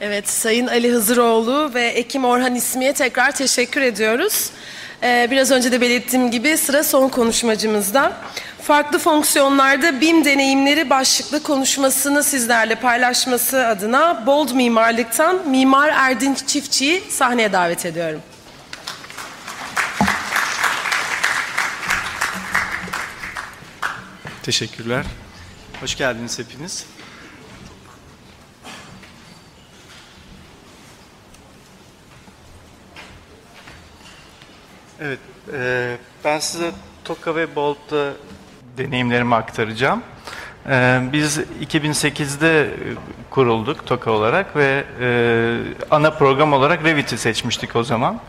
Evet, Sayın Ali Hızıroğlu ve Ekim Orhan İsmi'ye tekrar teşekkür ediyoruz. Ee, biraz önce de belirttiğim gibi sıra son konuşmacımızda. Farklı fonksiyonlarda BİM deneyimleri başlıklı konuşmasını sizlerle paylaşması adına Bold Mimarlık'tan Mimar Erdinç Çiftçi'yi sahneye davet ediyorum. Teşekkürler. Hoş geldiniz hepiniz. Evet, e, ben size Toka ve Bolt'ta deneyimlerimi aktaracağım. E, biz 2008'de kurulduk Toka olarak ve e, ana program olarak Revit'i seçmiştik o zaman.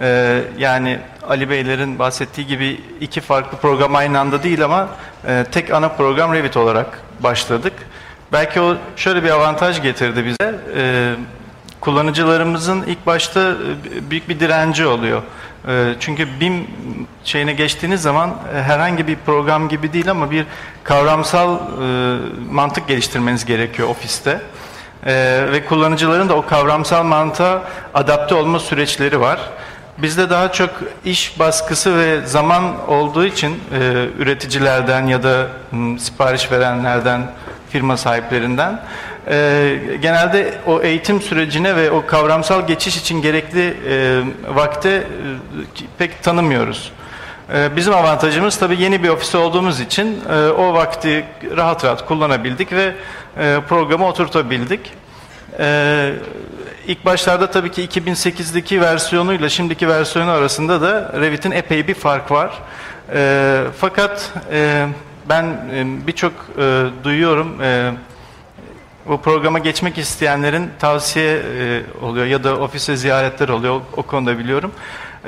E, yani Ali Beylerin bahsettiği gibi iki farklı program aynı anda değil ama e, tek ana program Revit olarak başladık. Belki o şöyle bir avantaj getirdi bize. E, kullanıcılarımızın ilk başta e, büyük bir direnci oluyor. E, çünkü BIM şeyine geçtiğiniz zaman e, herhangi bir program gibi değil ama bir kavramsal mantık geliştirmeniz gerekiyor ofiste. Ve kullanıcıların da o kavramsal mantığa adapte olma süreçleri var. Bizde daha çok iş baskısı ve zaman olduğu için üreticilerden ya da sipariş verenlerden, firma sahiplerinden e, genelde o eğitim sürecine ve o kavramsal geçiş için gerekli e, vakte e, pek tanımıyoruz. E, bizim avantajımız tabii yeni bir ofis olduğumuz için e, o vakti rahat rahat kullanabildik ve e, programı oturtabildik. E, ilk başlarda tabii ki 2008'deki versiyonuyla şimdiki versiyonu arasında da Revit'in epey bir fark var. E, fakat e, ben e, birçok e, duyuyorum... E, bu programa geçmek isteyenlerin tavsiye e, oluyor ya da ofise ziyaretler oluyor o, o konuda biliyorum.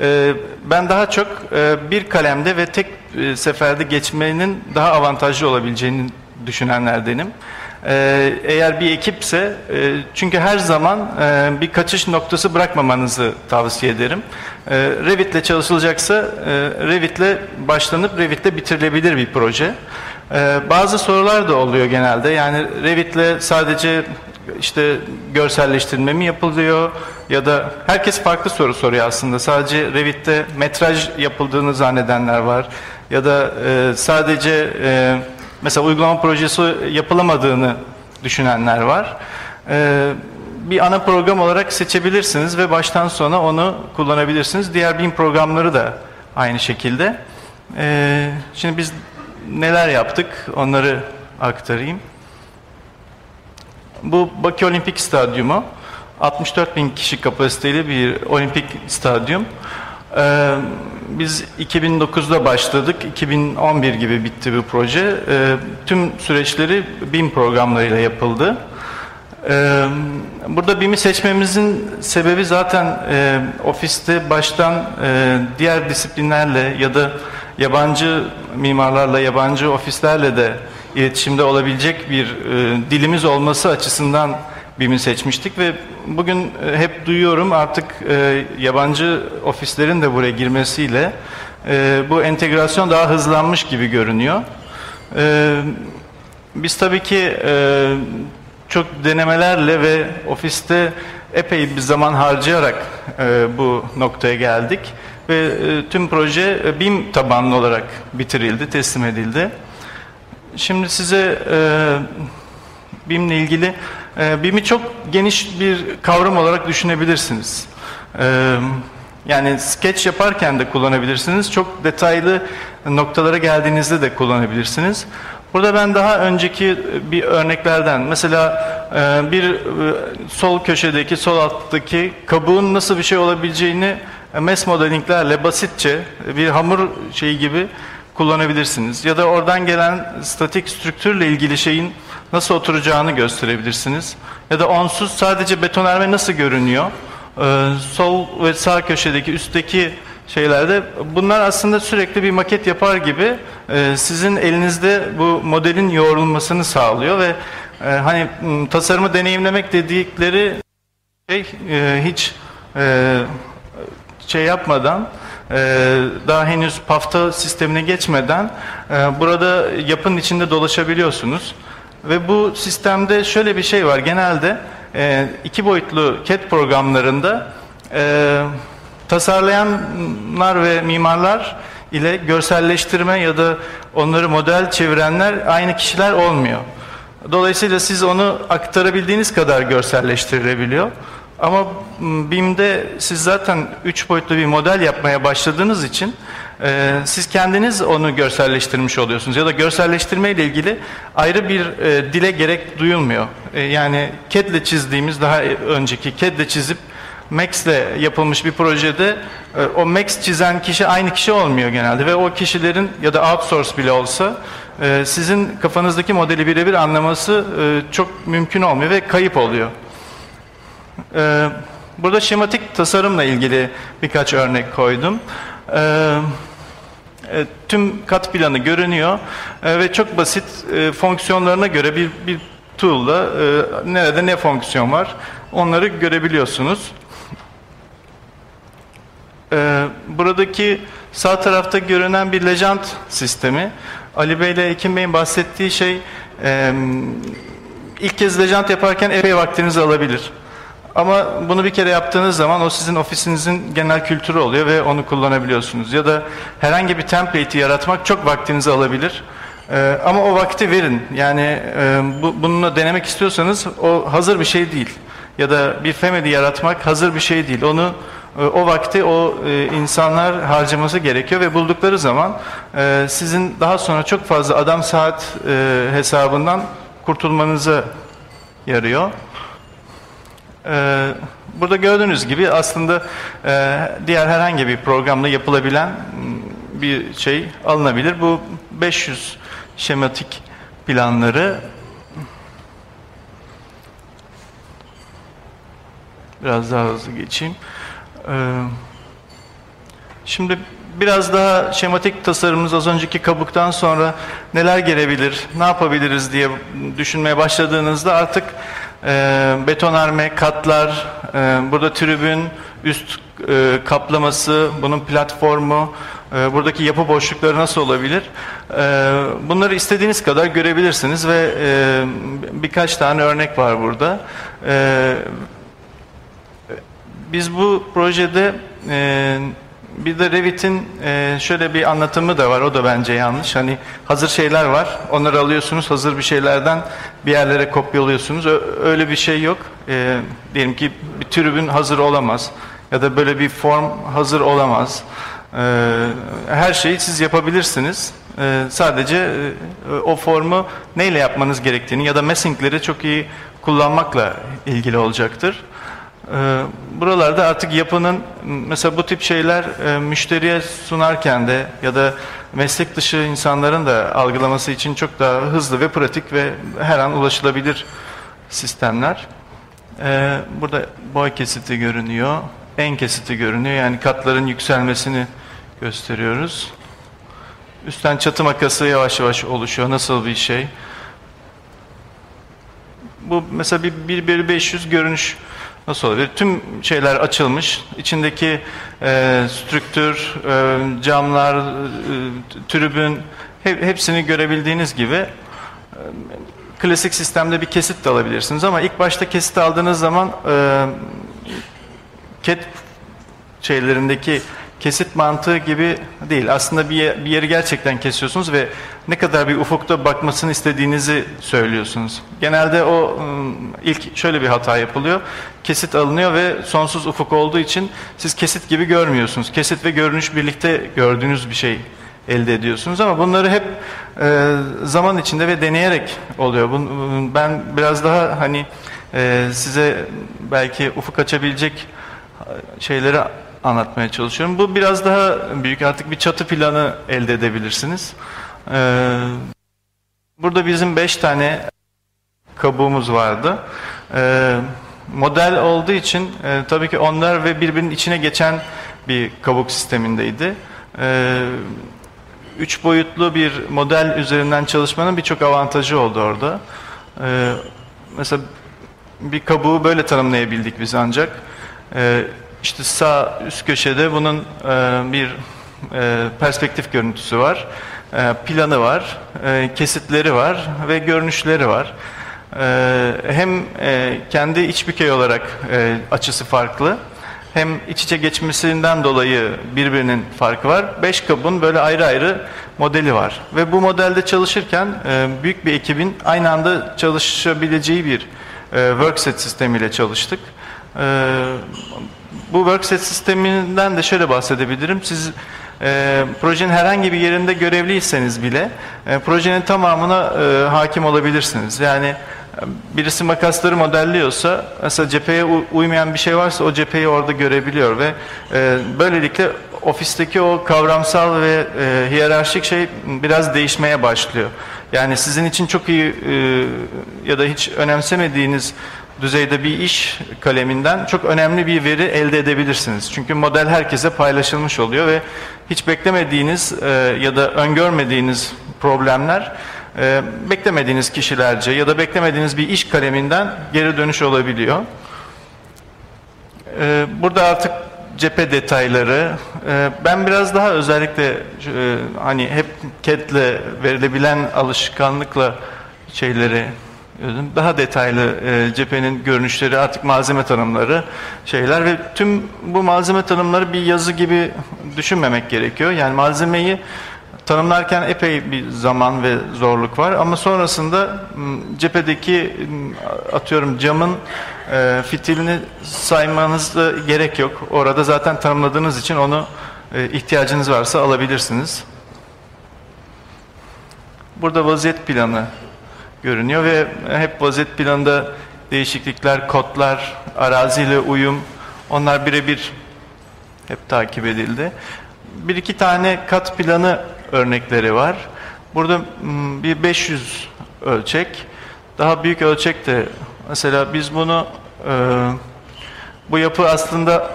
E, ben daha çok e, bir kalemde ve tek e, seferde geçmenin daha avantajlı olabileceğini düşünenlerdenim. E, eğer bir ekipse e, çünkü her zaman e, bir kaçış noktası bırakmamanızı tavsiye ederim. E, Revit'le çalışılacaksa e, Revit'le başlanıp Revit'le bitirilebilir bir proje. Ee, bazı sorular da oluyor genelde. Yani Revit'le sadece işte görselleştirme mi yapılıyor ya da herkes farklı soru soruyor aslında. Sadece Revit'te metraj yapıldığını zannedenler var ya da e, sadece e, mesela uygulama projesi yapılamadığını düşünenler var. E, bir ana program olarak seçebilirsiniz ve baştan sona onu kullanabilirsiniz. Diğer bin programları da aynı şekilde. Şimdi biz neler yaptık onları aktarayım. Bu Bakü Olimpik Stadyumu 64 bin kişi kapasiteli bir olimpik stadyum. Ee, biz 2009'da başladık, 2011 gibi bitti bu proje. Ee, tüm süreçleri BİM programlarıyla yapıldı. Ee, burada BİM'i seçmemizin sebebi zaten e, ofiste baştan e, diğer disiplinlerle ya da yabancı mimarlarla, yabancı ofislerle de iletişimde olabilecek bir e, dilimiz olması açısından BİM'i seçmiştik ve bugün e, hep duyuyorum artık e, yabancı ofislerin de buraya girmesiyle e, bu entegrasyon daha hızlanmış gibi görünüyor. E, biz tabii ki e, çok denemelerle ve ofiste epey bir zaman harcayarak e, bu noktaya geldik ve e, tüm proje e, BİM tabanlı olarak bitirildi, teslim edildi. Şimdi size e, BİM'le ilgili e, BİM'i çok geniş bir kavram olarak düşünebilirsiniz. Yani sketch yaparken de kullanabilirsiniz. Çok detaylı noktalara geldiğinizde de kullanabilirsiniz. Burada ben daha önceki bir örneklerden mesela bir sol köşedeki, sol alttaki kabuğun nasıl bir şey olabileceğini MES modelinglerle basitçe bir hamur şeyi gibi kullanabilirsiniz. Ya da oradan gelen statik strüktürle ilgili şeyin nasıl oturacağını gösterebilirsiniz. Ya da onsuz sadece betonarme nasıl görünüyor? Ee, sol ve sağ köşedeki üstteki şeylerde bunlar aslında sürekli bir maket yapar gibi e, sizin elinizde bu modelin yoğrulmasını sağlıyor ve e, hani tasarımı deneyimlemek dedikleri şey e, hiç e, şey yapmadan e, daha henüz pafta sistemine geçmeden e, burada yapının içinde dolaşabiliyorsunuz. Ve bu sistemde şöyle bir şey var. Genelde e, iki boyutlu CAD programlarında e, tasarlayanlar ve mimarlar ile görselleştirme ya da onları model çevirenler aynı kişiler olmuyor. Dolayısıyla siz onu aktarabildiğiniz kadar görselleştirilebiliyor. Ama BIM'de siz zaten üç boyutlu bir model yapmaya başladığınız için e, siz kendiniz onu görselleştirmiş oluyorsunuz. Ya da görselleştirme ile ilgili ayrı bir e, dile gerek duyulmuyor. E, yani CAD ile çizdiğimiz daha önceki CAD ile çizip Max ile yapılmış bir projede e, o Max çizen kişi aynı kişi olmuyor genelde ve o kişilerin ya da outsource bile olsa e, sizin kafanızdaki modeli birebir anlaması e, çok mümkün olmuyor ve kayıp oluyor. Burada şematik tasarımla ilgili birkaç örnek koydum. Tüm kat planı görünüyor ve çok basit fonksiyonlarına göre bir, bir tool'la nerede ne fonksiyon var onları görebiliyorsunuz. Ee, buradaki sağ tarafta görünen bir legend sistemi. Ali Bey ile Ekim Bey'in bahsettiği şey e, ilk kez legend yaparken epey vaktinizi alabilir. Ama bunu bir kere yaptığınız zaman o sizin ofisinizin genel kültürü oluyor ve onu kullanabiliyorsunuz. Ya da herhangi bir template'i yaratmak çok vaktinizi alabilir. Ee, ama o vakti verin. Yani e, bu, bununla denemek istiyorsanız o hazır bir şey değil. Ya da bir family yaratmak hazır bir şey değil. Onu e, o vakti o e, insanlar harcaması gerekiyor ve buldukları zaman e, sizin daha sonra çok fazla adam saat hesabından kurtulmanıza yarıyor. Burada gördüğünüz gibi aslında diğer herhangi bir programla yapılabilen bir şey alınabilir. Bu 500 şematik planları biraz daha hızlı geçeyim. Ee, şimdi biraz daha şematik tasarımımız az önceki kabuktan sonra neler gelebilir, ne yapabiliriz diye düşünmeye başladığınızda artık e, betonarme, katlar, e, burada tribün, üst e, kaplaması, bunun platformu, e, buradaki yapı boşlukları nasıl olabilir? E, bunları istediğiniz kadar görebilirsiniz ve e, birkaç tane örnek var burada. E, biz bu projede e, bir de Revit'in e, şöyle bir anlatımı da var. O da bence yanlış. Hani hazır şeyler var. Onları alıyorsunuz. Hazır bir şeylerden bir yerlere kopyalıyorsunuz. Öyle bir şey yok. E, diyelim ki bir tribün hazır olamaz. Ya da böyle bir form hazır olamaz. E, her şeyi siz yapabilirsiniz. Sadece o formu neyle yapmanız gerektiğini ya da messingleri çok iyi kullanmakla ilgili olacaktır. Ee, buralarda artık yapının mesela bu tip şeyler e, müşteriye sunarken de ya da meslek dışı insanların da algılaması için çok daha hızlı ve pratik ve her an ulaşılabilir sistemler. Ee, burada boy kesiti görünüyor, en kesiti görünüyor. Yani katların yükselmesini gösteriyoruz. Üstten çatı makası yavaş yavaş oluşuyor. Nasıl bir şey? Bu mesela bir 1 bölü 500 görünüş nasıl olabilir? Tüm şeyler açılmış. İçindeki e, strüktür, e, camlar, e, tribün he, hepsini görebildiğiniz gibi e, klasik sistemde bir kesit de alabilirsiniz ama ilk başta kesit aldığınız zaman e, CAD şeylerindeki kesit mantığı gibi değil. Aslında bir, bir yeri gerçekten kesiyorsunuz ve ne kadar bir ufukta bakmasını istediğinizi söylüyorsunuz. Genelde o ilk şöyle bir hata yapılıyor. Kesit alınıyor ve sonsuz ufuk olduğu için siz kesit gibi görmüyorsunuz. Kesit ve görünüş birlikte gördüğünüz bir şey elde ediyorsunuz ama bunları hep e, zaman içinde ve deneyerek oluyor. Ben biraz daha hani e, size belki ufuk açabilecek şeyleri anlatmaya çalışıyorum. Bu biraz daha büyük artık bir çatı planı elde edebilirsiniz. Ee, burada bizim beş tane kabuğumuz vardı. Ee, model olduğu için e, tabii ki onlar ve birbirinin içine geçen bir kabuk sistemindeydi. Ee, üç boyutlu bir model üzerinden çalışmanın birçok avantajı oldu orada. Mesela bir kabuğu böyle tanımlayabildik biz ancak. İşte sağ üst köşede bunun e, bir e, perspektif görüntüsü var. E, planı var, e, kesitleri var ve görünüşleri var. E, hem e, kendi iç bükey olarak e, açısı farklı hem iç içe geçmesinden dolayı birbirinin farkı var. Beş kabın böyle ayrı ayrı modeli var. Ve bu modelde çalışırken e, büyük bir ekibin aynı anda çalışabileceği bir e, workset sistemiyle çalıştık. Bu workset sisteminden de şöyle bahsedebilirim. Siz e, projenin herhangi bir yerinde görevliyseniz bile e, projenin tamamına e, hakim olabilirsiniz. Yani e, birisi makasları modelliyorsa mesela cepheye uymayan bir şey varsa o cepheyi orada görebiliyor ve e, böylelikle ofisteki o kavramsal ve e, hiyerarşik şey biraz değişmeye başlıyor. Yani sizin için çok iyi e, ya da hiç önemsemediğiniz düzeyde bir iş kaleminden çok önemli bir veri elde edebilirsiniz. Çünkü model herkese paylaşılmış oluyor ve hiç beklemediğiniz e, ya da öngörmediğiniz problemler e, beklemediğiniz kişilerce ya da beklemediğiniz bir iş kaleminden geri dönüş olabiliyor. E, burada artık cephe detayları. E, ben biraz daha özellikle e, hani hep CAD'le verilebilen alışkanlıkla şeyleri daha detaylı e, cephenin görünüşleri, artık malzeme tanımları şeyler ve tüm bu malzeme tanımları bir yazı gibi düşünmemek gerekiyor. Yani malzemeyi tanımlarken epey bir zaman ve zorluk var ama sonrasında cephedeki atıyorum camın e, fitilini saymanızda gerek yok. Orada zaten tanımladığınız için onu e, ihtiyacınız varsa alabilirsiniz. Burada vaziyet planı görünüyor ve hep vaziyet planında değişiklikler, kodlar, araziyle uyum onlar birebir hep takip edildi. Bir iki tane kat planı örnekleri var. Burada hmm, bir 500 ölçek, daha büyük ölçek de mesela biz bunu e, bu yapı aslında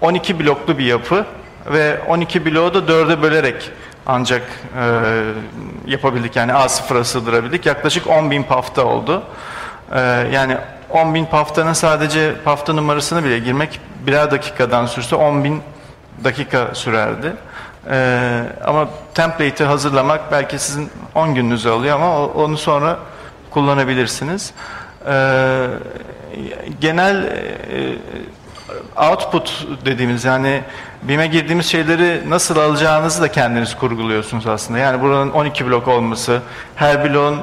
12 bloklu bir yapı ve 12 bloğu da 4'e bölerek ancak e, yapabildik yani A0'a sığdırabildik. Yaklaşık 10 bin pafta oldu. E, yani 10 bin paftanın sadece pafta numarasını bile girmek birer dakikadan sürse 10 bin dakika sürerdi. E, ama template'i hazırlamak belki sizin 10 gününüzü alıyor ama onu sonra kullanabilirsiniz. E, genel e, output dediğimiz yani BİM'e girdiğimiz şeyleri nasıl alacağınızı da kendiniz kurguluyorsunuz aslında. Yani buranın 12 blok olması, her bloğun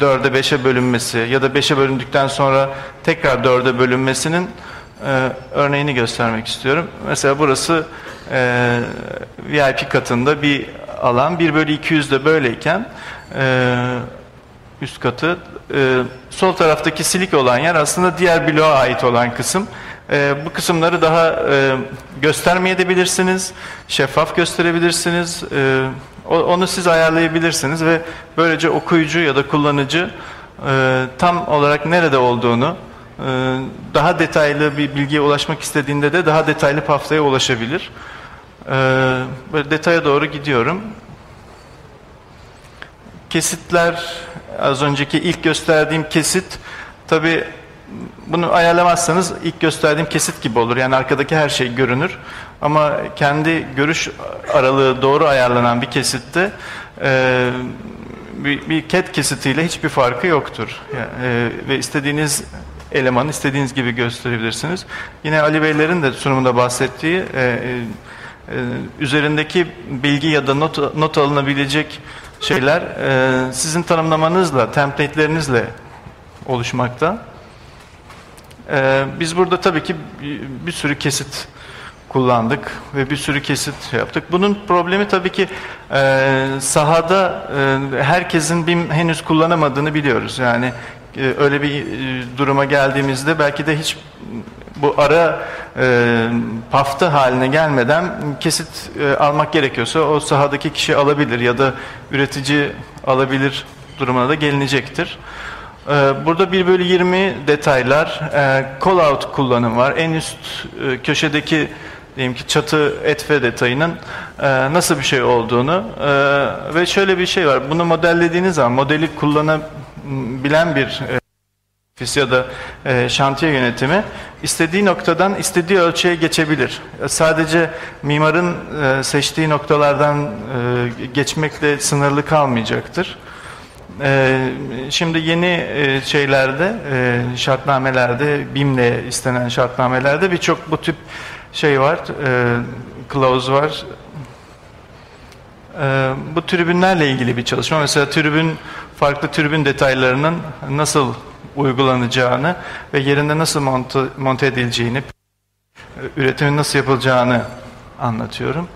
4'e 5'e bölünmesi ya da 5'e bölündükten sonra tekrar 4'e bölünmesinin e, örneğini göstermek istiyorum. Mesela burası e, VIP katında bir alan. 1 bölü 200 de böyleyken e, üst katı e, sol taraftaki silik olan yer aslında diğer bloğa ait olan kısım. E, bu kısımları daha e, göstermeyebilirsiniz, şeffaf gösterebilirsiniz. E, onu siz ayarlayabilirsiniz ve böylece okuyucu ya da kullanıcı e, tam olarak nerede olduğunu e, daha detaylı bir bilgiye ulaşmak istediğinde de daha detaylı paftaya ulaşabilir. E, böyle detaya doğru gidiyorum. Kesitler az önceki ilk gösterdiğim kesit tabi bunu ayarlamazsanız ilk gösterdiğim kesit gibi olur. Yani arkadaki her şey görünür. Ama kendi görüş aralığı doğru ayarlanan bir kesitte e, bir, bir cat kesitiyle hiçbir farkı yoktur. Yani, e, ve istediğiniz elemanı istediğiniz gibi gösterebilirsiniz. Yine Ali Beylerin de sunumunda bahsettiği e, e, üzerindeki bilgi ya da not, not alınabilecek şeyler e, sizin tanımlamanızla, template'lerinizle oluşmakta. Ee, biz burada tabii ki bir, sürü kesit kullandık ve bir sürü kesit yaptık. Bunun problemi tabii ki e, sahada e, herkesin BIM henüz kullanamadığını biliyoruz. Yani e, öyle bir e, duruma geldiğimizde belki de hiç bu ara e, pafta haline gelmeden kesit e, almak gerekiyorsa o sahadaki kişi alabilir ya da üretici alabilir durumuna da gelinecektir. Ee, burada 1 bölü 20 detaylar, e, call out kullanım var. En üst e, köşedeki diyelim ki çatı etfe detayının e, nasıl bir şey olduğunu ve şöyle bir şey var. Bunu modellediğiniz zaman modeli kullanabilen bir ofis ya da şantiye yönetimi istediği noktadan istediği ölçüye geçebilir. Sadece mimarın seçtiği noktalardan geçmekle sınırlı kalmayacaktır. E, şimdi yeni e, şeylerde, e, şartnamelerde, BİM'le istenen şartnamelerde birçok bu tip şey var, e, clause var. E, bu tribünlerle ilgili bir çalışma. Mesela tribün, farklı tribün detaylarının nasıl uygulanacağını ve yerinde nasıl monte, monte edileceğini, üretimin nasıl yapılacağını anlatıyorum.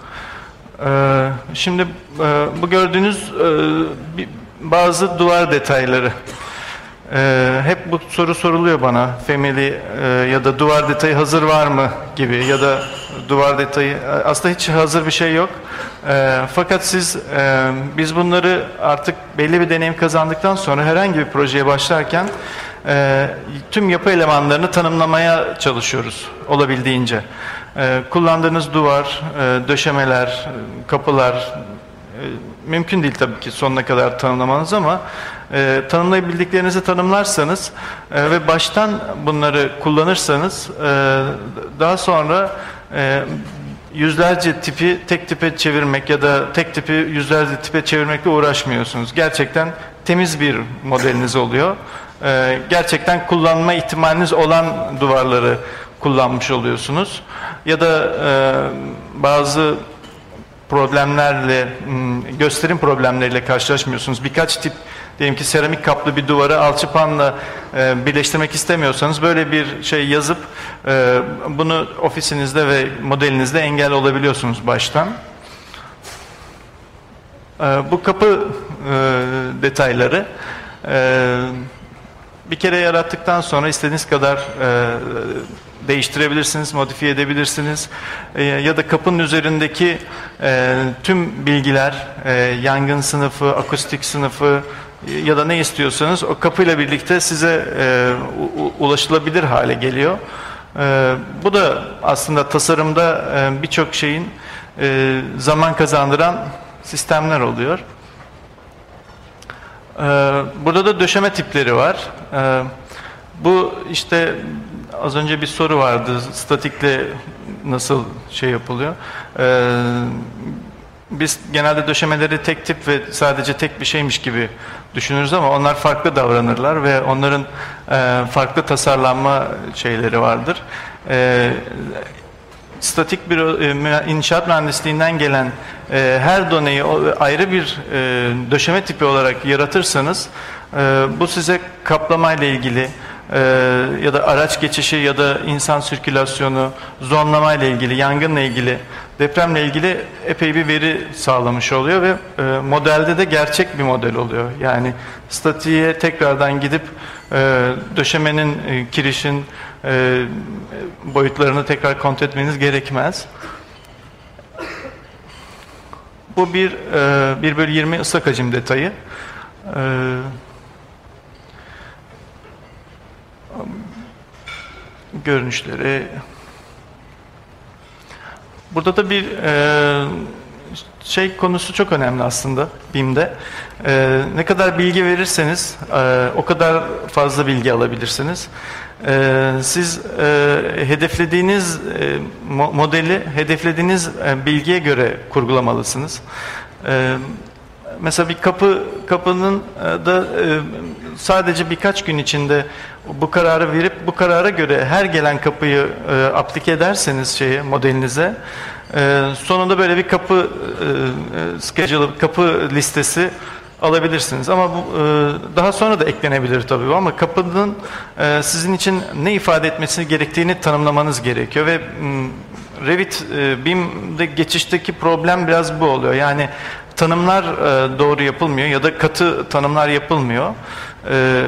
Ee, şimdi e, bu gördüğünüz e, bazı duvar detayları. Ee, hep bu soru soruluyor bana. Family e, ya da duvar detayı hazır var mı gibi ya da duvar detayı aslında hiç hazır bir şey yok. Ee, fakat siz biz bunları artık belli bir deneyim kazandıktan sonra herhangi bir projeye başlarken tüm yapı elemanlarını tanımlamaya çalışıyoruz olabildiğince. Ee, kullandığınız duvar, e, döşemeler, kapılar e, mümkün değil tabii ki sonuna kadar tanımlamanız ama e, tanımlayabildiklerinizi tanımlarsanız e, ve baştan bunları kullanırsanız e, daha sonra e, yüzlerce tipi tek tipe çevirmek ya da tek tipi yüzlerce tipe çevirmekle uğraşmıyorsunuz. Gerçekten temiz bir modeliniz oluyor. E, gerçekten kullanma ihtimaliniz olan duvarları kullanmış oluyorsunuz. Ya da e, bazı problemlerle, gösterim problemleriyle karşılaşmıyorsunuz. Birkaç tip diyelim ki seramik kaplı bir duvarı alçıpanla e, birleştirmek istemiyorsanız böyle bir şey yazıp e, bunu ofisinizde ve modelinizde engel olabiliyorsunuz baştan. E, bu kapı e, detayları e, bir kere yarattıktan sonra istediğiniz kadar e, değiştirebilirsiniz, modifiye edebilirsiniz. E, ya da kapının üzerindeki e, tüm bilgiler, e, yangın sınıfı, akustik sınıfı e, ya da ne istiyorsanız o kapıyla birlikte size e, ulaşılabilir hale geliyor. E, bu da aslında tasarımda e, birçok şeyin e, zaman kazandıran sistemler oluyor. E, burada da döşeme tipleri var. E, bu işte az önce bir soru vardı. Statikle nasıl şey yapılıyor? Ee, biz genelde döşemeleri tek tip ve sadece tek bir şeymiş gibi düşünürüz ama onlar farklı davranırlar ve onların e, farklı tasarlanma şeyleri vardır. E, statik bir e, inşaat mühendisliğinden gelen e, her doneyi ayrı bir e, döşeme tipi olarak yaratırsanız e, bu size kaplamayla ilgili, e, ya da araç geçişi ya da insan sirkülasyonu, zonlama ile ilgili, yangınla ilgili, depremle ilgili epey bir veri sağlamış oluyor ve e, modelde de gerçek bir model oluyor. Yani statiğe tekrardan gidip e, döşemenin, e, kirişin e, boyutlarını tekrar kontrol etmeniz gerekmez. Bu bir e, 1 bölü 20 ıslak hacim detayı. E, görünüşleri. Burada da bir e, şey konusu çok önemli aslında BİM'de. E, ne kadar bilgi verirseniz e, o kadar fazla bilgi alabilirsiniz. E, siz e, hedeflediğiniz e, modeli hedeflediğiniz e, bilgiye göre kurgulamalısınız. E, mesela bir kapı kapının e, da e, sadece birkaç gün içinde bu kararı verip bu karara göre her gelen kapıyı e, aplike ederseniz şeye modelinize e, sonunda böyle bir kapı e, schedule kapı listesi alabilirsiniz. Ama bu e, daha sonra da eklenebilir tabii ama kapının e, sizin için ne ifade etmesi gerektiğini tanımlamanız gerekiyor ve Revit e, BIM'de geçişteki problem biraz bu oluyor. Yani tanımlar e, doğru yapılmıyor ya da katı tanımlar yapılmıyor. E,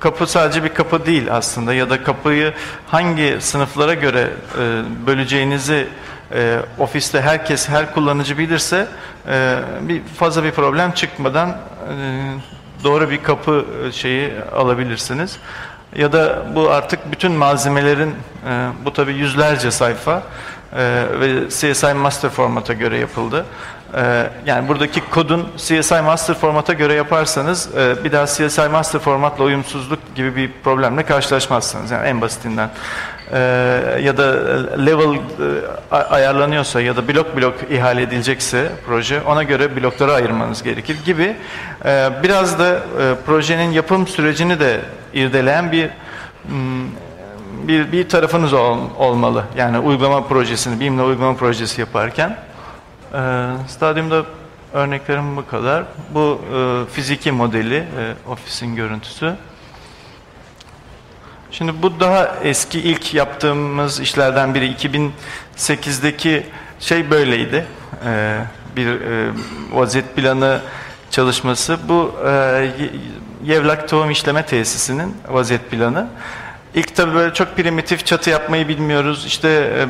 kapı sadece bir kapı değil aslında ya da kapıyı hangi sınıflara göre e, böleceğinizi e, ofiste herkes her kullanıcı bilirse e, bir fazla bir problem çıkmadan doğru bir kapı şeyi alabilirsiniz. Ya da bu artık bütün malzemelerin bu tabi yüzlerce sayfa ve CSI master formata göre yapıldı. Ee, yani buradaki kodun CSI master formata göre yaparsanız e, bir daha CSI master formatla uyumsuzluk gibi bir problemle karşılaşmazsınız. Yani en basitinden. e, ya da level e, ayarlanıyorsa ya da blok blok ihale edilecekse proje ona göre bloklara ayırmanız gerekir gibi e, biraz da e, projenin yapım sürecini de irdeleyen bir hmm, bir, bir tarafınız ol, olmalı. Yani uygulama projesini, BİM'le uygulama projesi yaparken. E, stadyumda örneklerim bu kadar. Bu e, fiziki modeli, e, ofisin görüntüsü. Şimdi bu daha eski ilk yaptığımız işlerden biri 2008'deki şey böyleydi. Ee, bir e, vaziyet planı çalışması. Bu e, Yevlak Tohum İşleme Tesisi'nin vaziyet planı. İlk tabii böyle çok primitif çatı yapmayı bilmiyoruz. İşte e,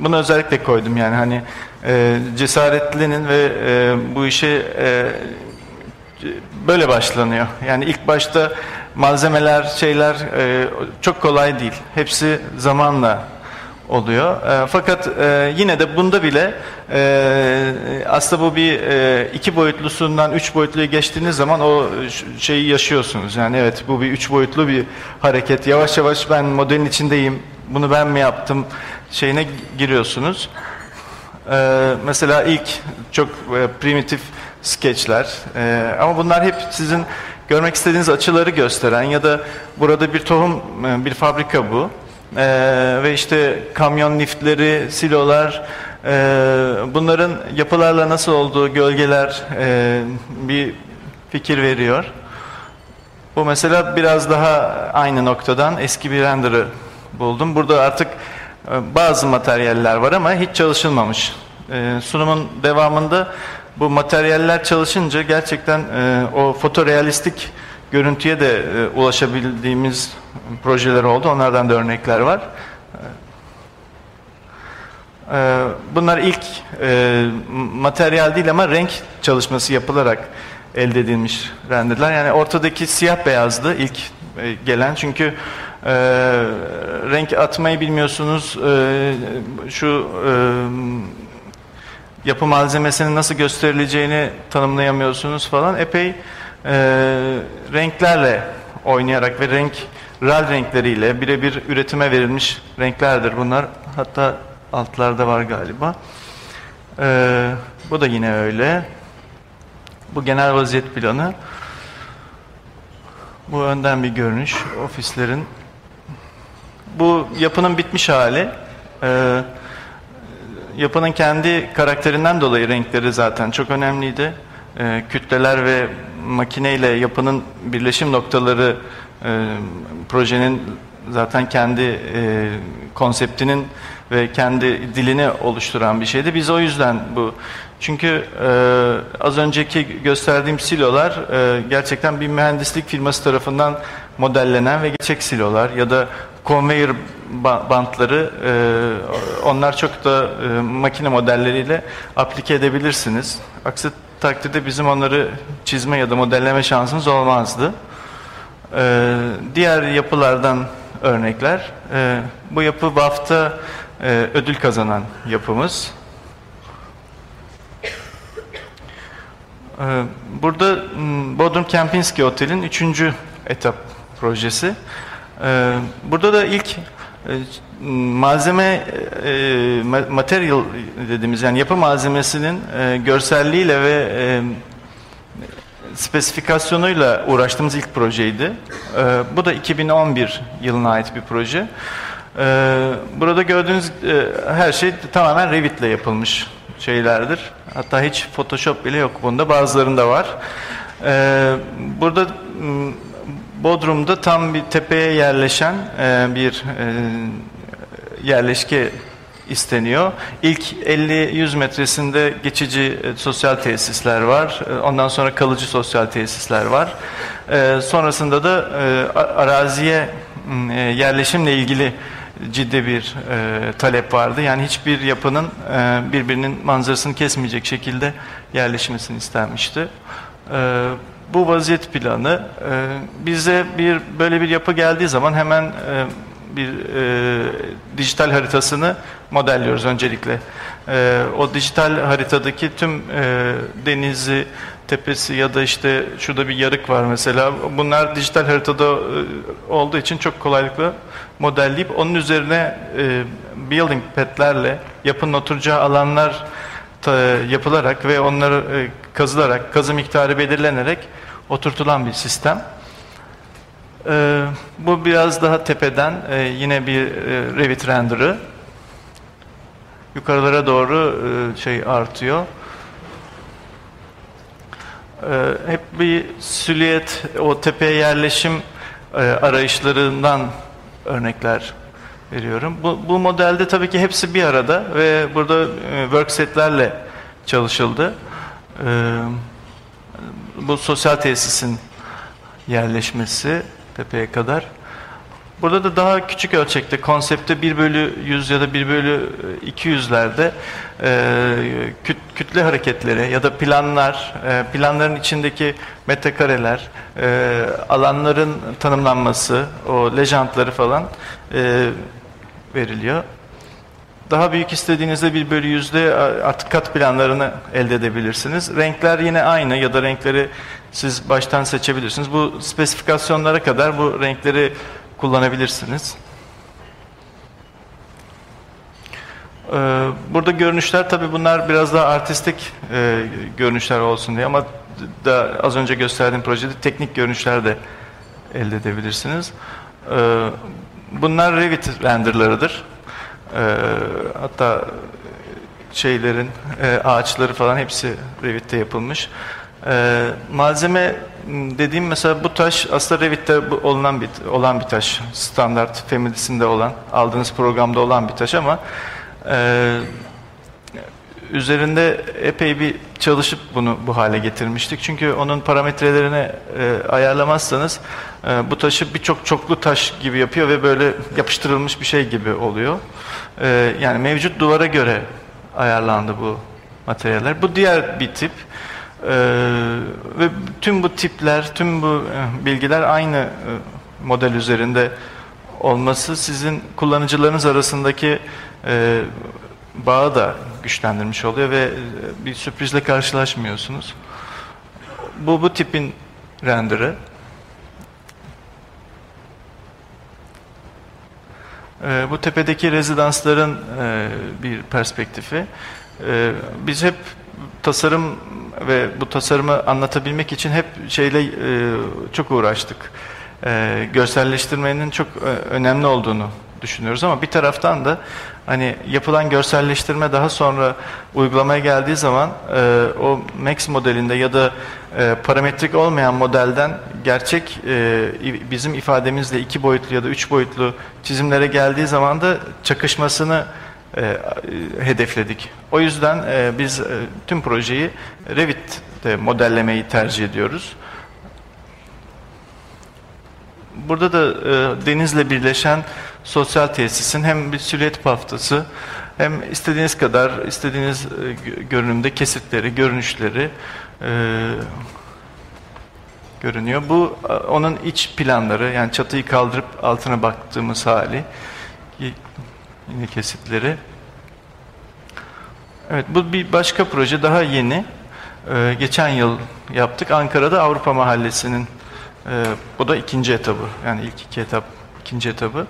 bunu özellikle koydum yani hani e, cesaretlinin ve e, bu işe böyle başlanıyor. Yani ilk başta malzemeler, şeyler çok kolay değil. Hepsi zamanla oluyor. E, fakat e, yine de bunda bile e, aslında bu bir e, iki boyutlusundan üç boyutluya geçtiğiniz zaman o şeyi yaşıyorsunuz. Yani evet bu bir üç boyutlu bir hareket. Yavaş yavaş ben modelin içindeyim. Bunu ben mi yaptım şeyine giriyorsunuz. E, mesela ilk çok e, primitif skeçler e, ama bunlar hep sizin görmek istediğiniz açıları gösteren ya da burada bir tohum, e, bir fabrika bu. Ee, ve işte kamyon liftleri, silolar, e, bunların yapılarla nasıl olduğu gölgeler e, bir fikir veriyor. Bu mesela biraz daha aynı noktadan eski bir render'ı buldum. Burada artık e, bazı materyaller var ama hiç çalışılmamış. E, sunumun devamında bu materyaller çalışınca gerçekten e, o fotorealistik görüntüye de e, ulaşabildiğimiz projeler oldu. Onlardan da örnekler var. E, bunlar ilk e, materyal değil ama renk çalışması yapılarak elde edilmiş renderler. Yani ortadaki siyah beyazdı ilk e, gelen çünkü e, renk atmayı bilmiyorsunuz. E, şu e, yapı malzemesinin nasıl gösterileceğini tanımlayamıyorsunuz falan. Epey e, renklerle oynayarak ve renk RAL renkleriyle birebir üretime verilmiş renklerdir bunlar. Hatta altlarda var galiba. E, bu da yine öyle. Bu genel vaziyet planı. Bu önden bir görünüş. Ofislerin. Bu yapının bitmiş hali. Ee, yapının kendi karakterinden dolayı renkleri zaten çok önemliydi. E, kütleler ve makineyle yapının birleşim noktaları e, projenin zaten kendi e, konseptinin ve kendi dilini oluşturan bir şeydi. Biz o yüzden bu çünkü e, az önceki gösterdiğim silolar e, gerçekten bir mühendislik firması tarafından modellenen ve gerçek silolar ya da conveyor bantları e, onlar çok da e, makine modelleriyle aplike edebilirsiniz. Aksi takdirde bizim onları çizme ya da modelleme şansımız olmazdı. E, diğer yapılardan örnekler. E, bu yapı BAF'ta e, ödül kazanan yapımız. E, burada Bodrum Kempinski Otel'in üçüncü etap projesi. E, burada da ilk malzeme e, material dediğimiz yani yapı malzemesinin e, görselliğiyle ve e, spesifikasyonuyla uğraştığımız ilk projeydi. E, bu da 2011 yılına ait bir proje. E, burada gördüğünüz e, her şey tamamen Revit ile yapılmış şeylerdir. Hatta hiç Photoshop bile yok bunda. Bazılarında var. E, burada Bodrum'da tam bir tepeye yerleşen e, bir e, yerleşke isteniyor. İlk 50-100 metresinde geçici e, sosyal tesisler var. E, ondan sonra kalıcı sosyal tesisler var. E, sonrasında da e, araziye e, yerleşimle ilgili ciddi bir e, talep vardı. Yani hiçbir yapının e, birbirinin manzarasını kesmeyecek şekilde yerleşmesini istenmişti. E, bu vaziyet planı e, bize bir böyle bir yapı geldiği zaman hemen e, bir e, dijital haritasını modelliyoruz öncelikle. E, o dijital haritadaki tüm e, denizi, tepesi ya da işte şurada bir yarık var mesela. Bunlar dijital haritada e, olduğu için çok kolaylıkla modelleyip onun üzerine e, building pad'lerle yapının oturacağı alanlar yapılarak ve onları e, kazılarak, kazı miktarı belirlenerek oturtulan bir sistem. E, bu biraz daha tepeden e, yine bir Revit render'ı. Yukarılara doğru şey artıyor. Hep bir silüet, o tepeye yerleşim arayışlarından örnekler veriyorum. Bu, bu modelde tabii ki hepsi bir arada ve burada e, worksetlerle çalışıldı. E, bu sosyal tesisin yerleşmesi tepeye kadar. Burada da daha küçük ölçekte konsepte 1 bölü 100 ya da 1 bölü 200'lerde e, küt, kütle hareketleri ya da planlar, e, planların içindeki metrekareler, e, alanların tanımlanması, o lejantları falan e, veriliyor. Daha büyük istediğinizde 1 bölü yüzde artık kat planlarını elde edebilirsiniz. Renkler yine aynı ya da renkleri siz baştan seçebilirsiniz. Bu spesifikasyonlara kadar bu renkleri kullanabilirsiniz. Ee, burada görünüşler tabi bunlar biraz daha artistik e, görünüşler olsun diye ama da az önce gösterdiğim projede teknik görünüşler de elde edebilirsiniz. Bunlar Revit renderlarıdır. Ee, hatta şeylerin e, ağaçları falan hepsi Revit'te yapılmış. Ee, malzeme dediğim mesela bu taş aslında Revit'te olan bir olan bir taş. Standart family'sinde olan, aldığınız programda olan bir taş ama e, üzerinde epey bir çalışıp bunu bu hale getirmiştik. Çünkü onun parametrelerini e, ayarlamazsanız e, bu taşı birçok çoklu taş gibi yapıyor ve böyle yapıştırılmış bir şey gibi oluyor. E, yani mevcut duvara göre ayarlandı bu materyaller. Bu diğer bir tip. Ee, ve tüm bu tipler, tüm bu e, bilgiler aynı e, model üzerinde olması sizin kullanıcılarınız arasındaki e, bağı da güçlendirmiş oluyor ve e, bir sürprizle karşılaşmıyorsunuz. Bu bu tipin render'ı. E, bu tepedeki rezidansların e, bir perspektifi. E, biz hep tasarım ve bu tasarımı anlatabilmek için hep şeyle e, çok uğraştık. E, görselleştirmenin çok e, önemli olduğunu düşünüyoruz ama bir taraftan da hani yapılan görselleştirme daha sonra uygulamaya geldiği zaman e, o Max modelinde ya da e, parametrik olmayan modelden gerçek e, bizim ifademizle iki boyutlu ya da üç boyutlu çizimlere geldiği zaman da çakışmasını e, hedefledik. O yüzden e, biz e, tüm projeyi Revit'te modellemeyi tercih ediyoruz. Burada da e, denizle birleşen sosyal tesisin hem bir silüet paftası hem istediğiniz kadar istediğiniz e, görünümde kesitleri, görünüşleri e, görünüyor. Bu e, onun iç planları yani çatıyı kaldırıp altına baktığımız hali. Yine kesitleri. Evet bu bir başka proje daha yeni. Ee, geçen yıl yaptık. Ankara'da Avrupa Mahallesi'nin e, bu da ikinci etabı. Yani ilk iki etap ikinci etabı.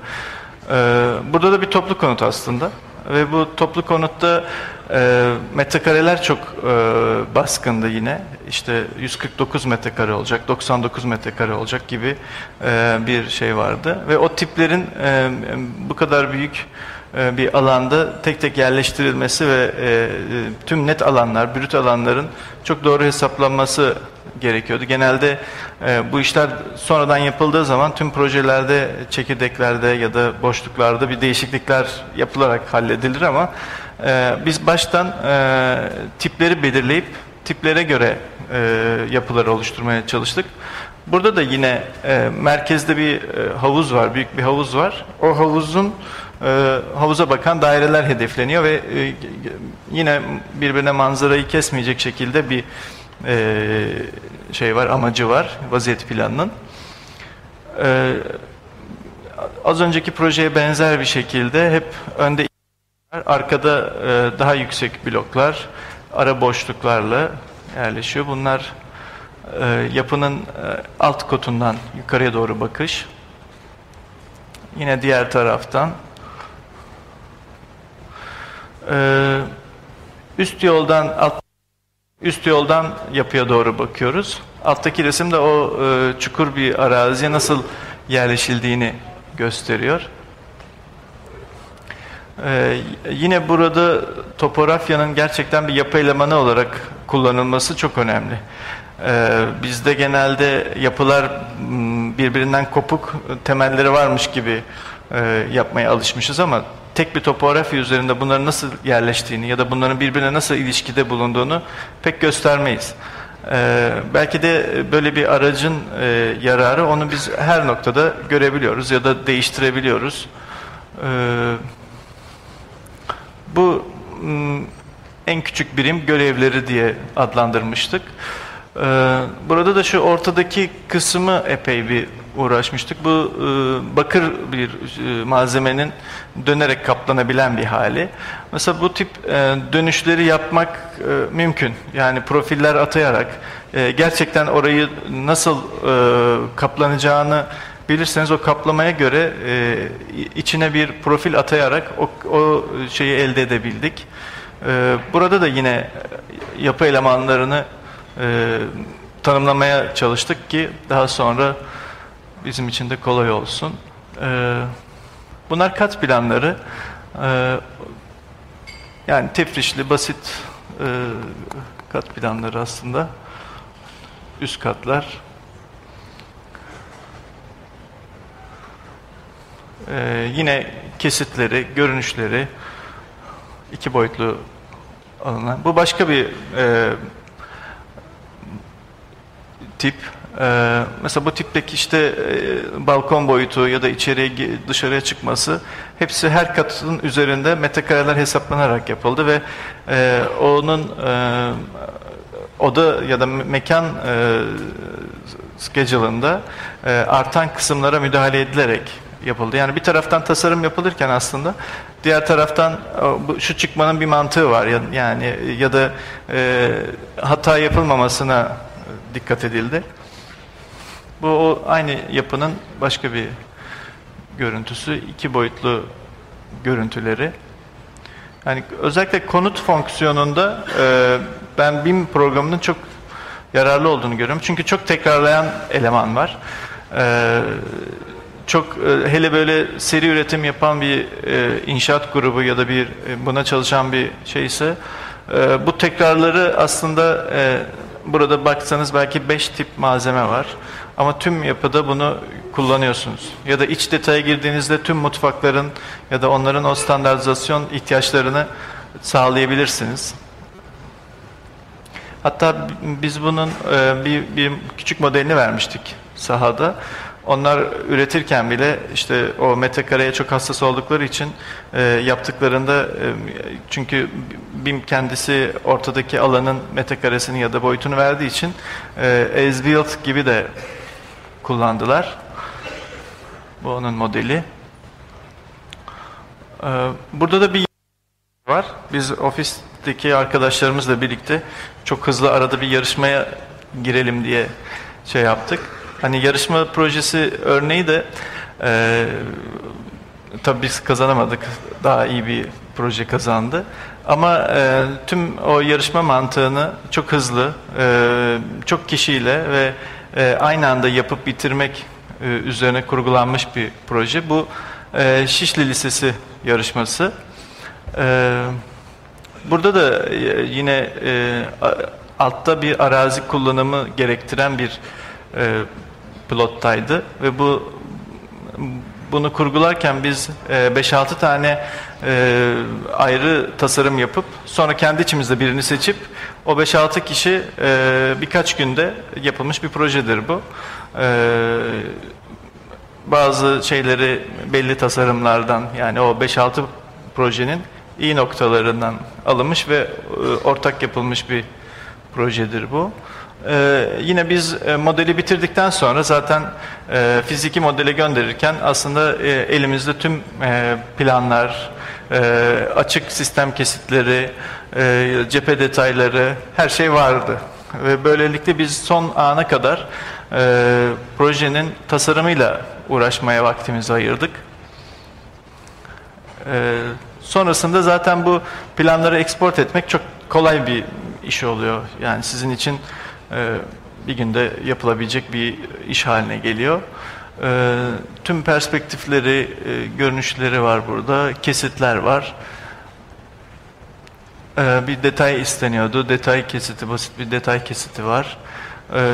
Ee, burada da bir toplu konut aslında. Ve bu toplu konutta e, metrekareler çok e, baskındı yine. İşte 149 metrekare olacak, 99 metrekare olacak gibi e, bir şey vardı. Ve o tiplerin e, bu kadar büyük e, bir alanda tek tek yerleştirilmesi ve e, e, tüm net alanlar, brüt alanların çok doğru hesaplanması gerekiyordu. Genelde bu işler sonradan yapıldığı zaman tüm projelerde, çekirdeklerde ya da boşluklarda bir değişiklikler yapılarak halledilir ama biz baştan tipleri belirleyip tiplere göre yapıları oluşturmaya çalıştık. Burada da yine merkezde bir havuz var, büyük bir havuz var. O havuzun e, havuza bakan daireler hedefleniyor ve e, yine birbirine manzarayı kesmeyecek şekilde bir e, şey var, amacı var vaziyet planının. E, az önceki projeye benzer bir şekilde hep önde arkada e, daha yüksek bloklar ara boşluklarla yerleşiyor. Bunlar e, yapının e, alt kotundan yukarıya doğru bakış. Yine diğer taraftan e, üst yoldan alt üst yoldan yapıya doğru bakıyoruz. Alttaki resim de o e, çukur bir araziye nasıl yerleşildiğini gösteriyor. Ee, yine burada topografyanın gerçekten bir yapı elemanı olarak kullanılması çok önemli. Ee, bizde genelde yapılar birbirinden kopuk temelleri varmış gibi e, yapmaya alışmışız ama tek bir topografya üzerinde bunların nasıl yerleştiğini ya da bunların birbirine nasıl ilişkide bulunduğunu pek göstermeyiz. Ee, belki de böyle bir aracın e, yararı onu biz her noktada görebiliyoruz ya da değiştirebiliyoruz. Ee, bu en küçük birim görevleri diye adlandırmıştık. Ee, burada da şu ortadaki kısmı epey bir uğraşmıştık. Bu e, bakır bir e, malzemenin dönerek kaplanabilen bir hali. Mesela bu tip e, dönüşleri yapmak e, mümkün. Yani profiller atayarak e, gerçekten orayı nasıl e, kaplanacağını bilirseniz o kaplamaya göre e, içine bir profil atayarak o, o şeyi elde edebildik. E, burada da yine yapı elemanlarını e, tanımlamaya çalıştık ki daha sonra bizim için de kolay olsun. E, bunlar kat planları. E, yani tefrişli, basit e, kat planları aslında. Üst katlar. Ee, yine kesitleri, görünüşleri iki boyutlu alınan. Bu başka bir e, tip. E, mesela bu tipteki işte e, balkon boyutu ya da içeriye dışarıya çıkması hepsi her katın üzerinde metrekareler hesaplanarak yapıldı ve e, onun e, oda ya da mekan e, schedule'ında artan kısımlara müdahale edilerek yapıldı. Yani bir taraftan tasarım yapılırken aslında diğer taraftan şu çıkmanın bir mantığı var yani ya da hata yapılmamasına dikkat edildi. Bu o aynı yapının başka bir görüntüsü, iki boyutlu görüntüleri. Yani özellikle konut fonksiyonunda e, ben BIM programının çok yararlı olduğunu görüyorum. Çünkü çok tekrarlayan eleman var. E, çok e, hele böyle seri üretim yapan bir e, inşaat grubu ya da bir e, buna çalışan bir şeyse e, bu tekrarları aslında e, burada baksanız belki 5 tip malzeme var. Ama tüm yapıda bunu kullanıyorsunuz. Ya da iç detaya girdiğinizde tüm mutfakların ya da onların o standartizasyon ihtiyaçlarını sağlayabilirsiniz. Hatta biz bunun e, bir, bir küçük modelini vermiştik sahada. Onlar üretirken bile işte o metrekareye çok hassas oldukları için e, yaptıklarında e, çünkü BIM kendisi ortadaki alanın metrekaresini ya da boyutunu verdiği için as built gibi de kullandılar. Bu onun modeli. E, burada da bir var. Biz ofisteki arkadaşlarımızla birlikte çok hızlı arada bir yarışmaya girelim diye şey yaptık. Hani yarışma projesi örneği de e, tabii biz kazanamadık. Daha iyi bir proje kazandı. Ama e, tüm o yarışma mantığını çok hızlı, e, çok kişiyle ve e, aynı anda yapıp bitirmek e, üzerine kurgulanmış bir proje. Bu e, Şişli Lisesi yarışması. E, burada da e, yine e, altta bir arazi kullanımı gerektiren bir e, pilottaydı ve bu bunu kurgularken biz 5-6 e, tane e, ayrı tasarım yapıp sonra kendi içimizde birini seçip o 5-6 kişi e, birkaç günde yapılmış bir projedir bu. Bazı şeyleri belli tasarımlardan yani o 5-6 projenin iyi noktalarından alınmış ve ortak yapılmış bir projedir bu. Ee, yine biz e, modeli bitirdikten sonra zaten e, fiziki modele gönderirken aslında e, elimizde tüm e, planlar, e, açık sistem kesitleri, e, cephe detayları her şey vardı. Ve böylelikle biz son ana kadar e, projenin tasarımıyla uğraşmaya vaktimizi ayırdık. E, sonrasında zaten bu planları export etmek çok kolay bir iş oluyor. Yani sizin için bir günde yapılabilecek bir iş haline geliyor. E, tüm perspektifleri, e, görünüşleri var burada, kesitler var. E, bir detay isteniyordu, detay kesiti, basit bir detay kesiti var.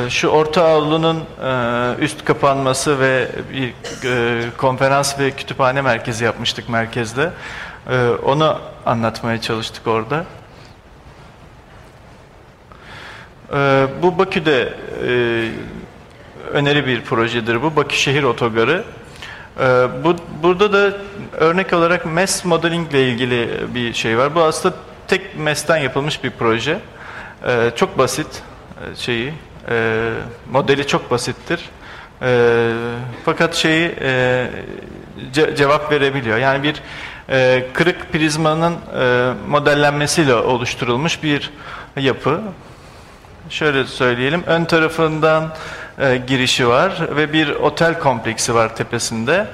Şu orta avlunun e, üst kapanması ve bir e, konferans ve kütüphane merkezi yapmıştık merkezde. Onu anlatmaya çalıştık orada. Ee, bu Bakü'de e, öneri bir projedir bu. Bakü Şehir Otogarı. Ee, bu, burada da örnek olarak MES modeling ile ilgili bir şey var. Bu aslında tek MES'ten yapılmış bir proje. Ee, çok basit e, şeyi. E, modeli çok basittir. E, fakat şeyi e, ce, cevap verebiliyor. Yani bir e, kırık prizmanın e, modellenmesiyle oluşturulmuş bir yapı şöyle söyleyelim. Ön tarafından e, girişi var ve bir otel kompleksi var tepesinde.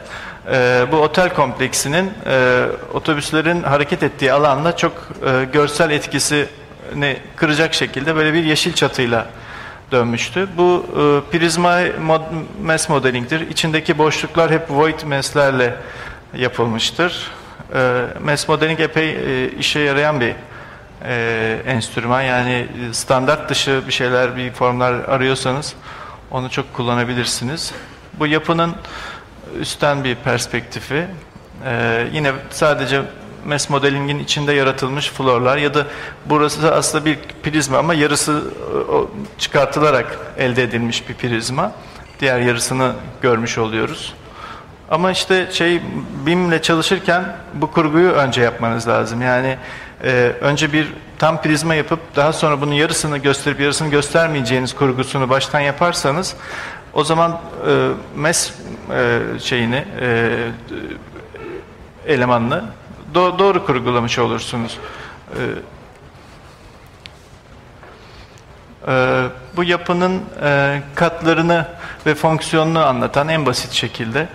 E, bu otel kompleksinin e, otobüslerin hareket ettiği alanla çok e, görsel etkisini kıracak şekilde böyle bir yeşil çatıyla dönmüştü. Bu e, prizma mod, mesh modeling'dir. İçindeki boşluklar hep void mesh'lerle yapılmıştır. E, mesh modeling epey e, işe yarayan bir e, enstrüman. Yani standart dışı bir şeyler, bir formlar arıyorsanız onu çok kullanabilirsiniz. Bu yapının üstten bir perspektifi. E, yine sadece MES modelingin içinde yaratılmış florlar ya da burası aslında bir prizma ama yarısı çıkartılarak elde edilmiş bir prizma. Diğer yarısını görmüş oluyoruz. Ama işte şey BIM'le çalışırken bu kurguyu önce yapmanız lazım. Yani e, önce bir tam prizma yapıp daha sonra bunun yarısını gösterip yarısını göstermeyeceğiniz kurgusunu baştan yaparsanız o zaman e, mes e, şeyini e, elemanını do doğru kurgulamış olursunuz. E, e, bu yapının e, katlarını ve fonksiyonunu anlatan en basit şekilde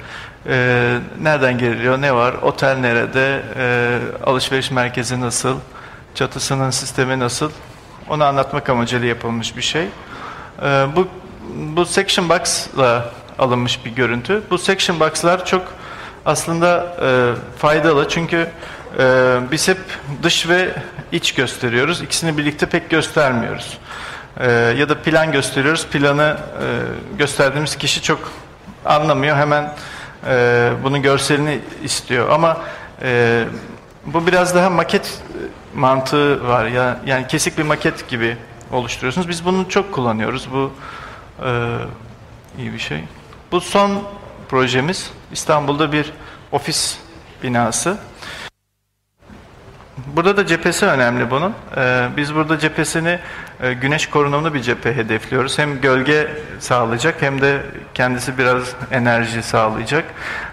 e, nereden geliyor, ne var, otel nerede, e, alışveriş merkezi nasıl, çatısının sistemi nasıl, onu anlatmak amacıyla yapılmış bir şey. E, bu, bu section box'la alınmış bir görüntü. Bu section box'lar çok aslında e, faydalı çünkü e, biz hep dış ve iç gösteriyoruz. İkisini birlikte pek göstermiyoruz. E, ya da plan gösteriyoruz. Planı e, gösterdiğimiz kişi çok anlamıyor. Hemen e, bunun görselini istiyor. Ama e, bu biraz daha maket mantığı var. Ya, yani kesik bir maket gibi oluşturuyorsunuz. Biz bunu çok kullanıyoruz. Bu e, iyi bir şey. Bu son projemiz İstanbul'da bir ofis binası. Burada da cephesi önemli bunun. Ee, biz burada cephesini e, güneş korunumlu bir cephe hedefliyoruz. Hem gölge sağlayacak hem de kendisi biraz enerji sağlayacak.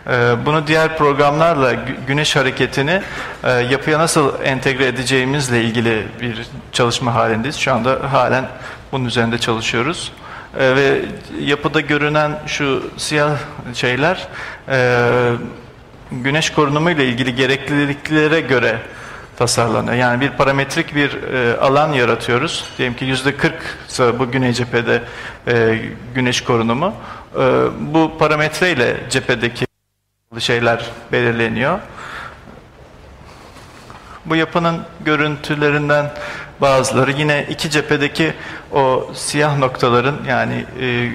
Ee, bunu diğer programlarla güneş hareketini e, yapıya nasıl entegre edeceğimizle ilgili bir çalışma halindeyiz. Şu anda halen bunun üzerinde çalışıyoruz. Ee, ve yapıda görünen şu siyah şeyler e, güneş korunumu ile ilgili gerekliliklere göre tasarlanıyor. Yani bir parametrik bir e, alan yaratıyoruz. Diyelim ki yüzde 40 bu güney cephede e, güneş korunumu. E, bu parametreyle cephedeki şeyler belirleniyor. Bu yapının görüntülerinden bazıları yine iki cephedeki o siyah noktaların yani e,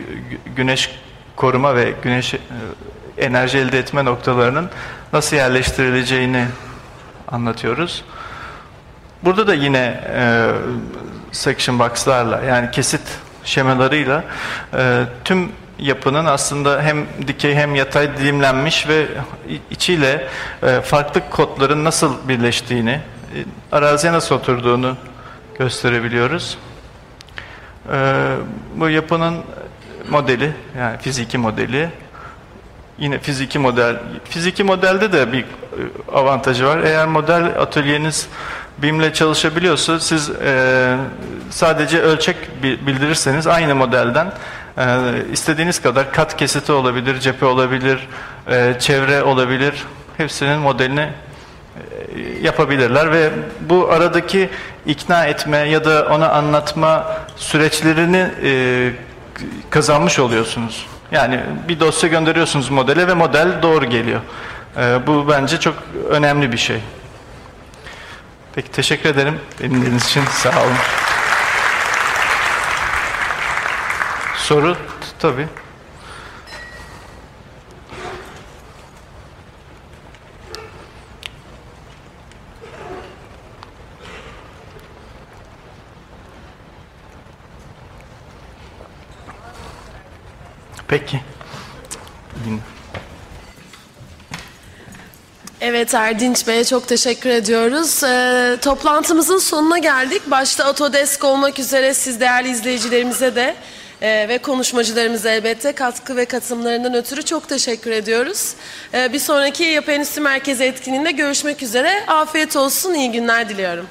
güneş koruma ve güneş e, enerji elde etme noktalarının nasıl yerleştirileceğini anlatıyoruz. Burada da yine e, section box'larla yani kesit şemalarıyla e, tüm yapının aslında hem dikey hem yatay dilimlenmiş ve içiyle e, farklı kodların nasıl birleştiğini, e, araziye nasıl oturduğunu gösterebiliyoruz. Ee, bu yapının modeli, yani fiziki modeli. Yine fiziki model. Fiziki modelde de bir e, avantajı var. Eğer model atölyeniz BİM'le çalışabiliyorsa siz e, sadece ölçek bi- bildirirseniz aynı modelden e, istediğiniz kadar kat kesiti olabilir, cephe olabilir, e, çevre olabilir. Hepsinin modelini yapabilirler ve bu aradaki ikna etme ya da ona anlatma süreçlerini e, kazanmış oluyorsunuz. Yani bir dosya gönderiyorsunuz modele ve model doğru geliyor. E, bu bence çok önemli bir şey. Peki teşekkür ederim dinlediğiniz için. Sağ olun. Soru tabii. Peki. Evet Erdinç Bey'e çok teşekkür ediyoruz. Ee, toplantımızın sonuna geldik. Başta Autodesk olmak üzere siz değerli izleyicilerimize de e, ve konuşmacılarımıza elbette katkı ve katılımlarından ötürü çok teşekkür ediyoruz. Ee, bir sonraki Yapı Endüstri Merkezi etkinliğinde görüşmek üzere. Afiyet olsun, iyi günler diliyorum.